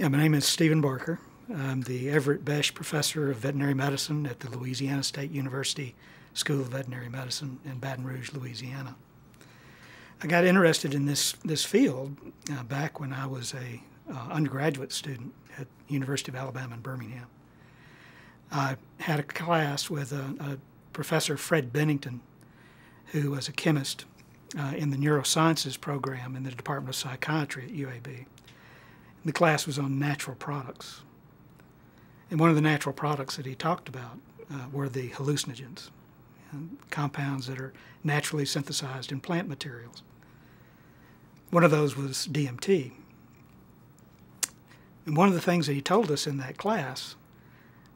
Yeah, my name is Steven Barker. I'm the Everett Besch Professor of Veterinary Medicine at the Louisiana State University School of Veterinary Medicine in Baton Rouge, Louisiana. I got interested in this, this field uh, back when I was a uh, undergraduate student at University of Alabama in Birmingham. I had a class with a, a Professor Fred Benington, who was a chemist uh, in the neurosciences program in the Department of Psychiatry at UAB. The class was on natural products. And one of the natural products that he talked about uh, were the hallucinogens, compounds that are naturally synthesized in plant materials. One of those was DMT. And one of the things that he told us in that class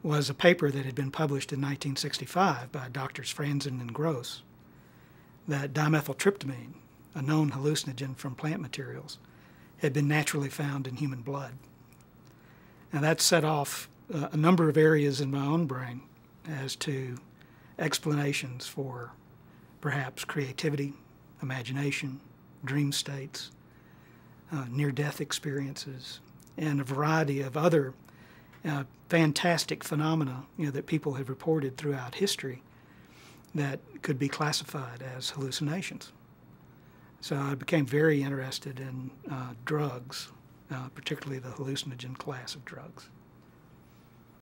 was a paper that had been published in 1965 by Doctors Franzen and Gross that dimethyltryptamine, a known hallucinogen from plant materials, had been naturally found in human blood. And that set off uh, a number of areas in my own brain as to explanations for perhaps creativity, imagination, dream states, uh, near death experiences, and a variety of other uh, fantastic phenomena you know, that people have reported throughout history that could be classified as hallucinations. So I became very interested in uh, drugs, uh, particularly the hallucinogen class of drugs.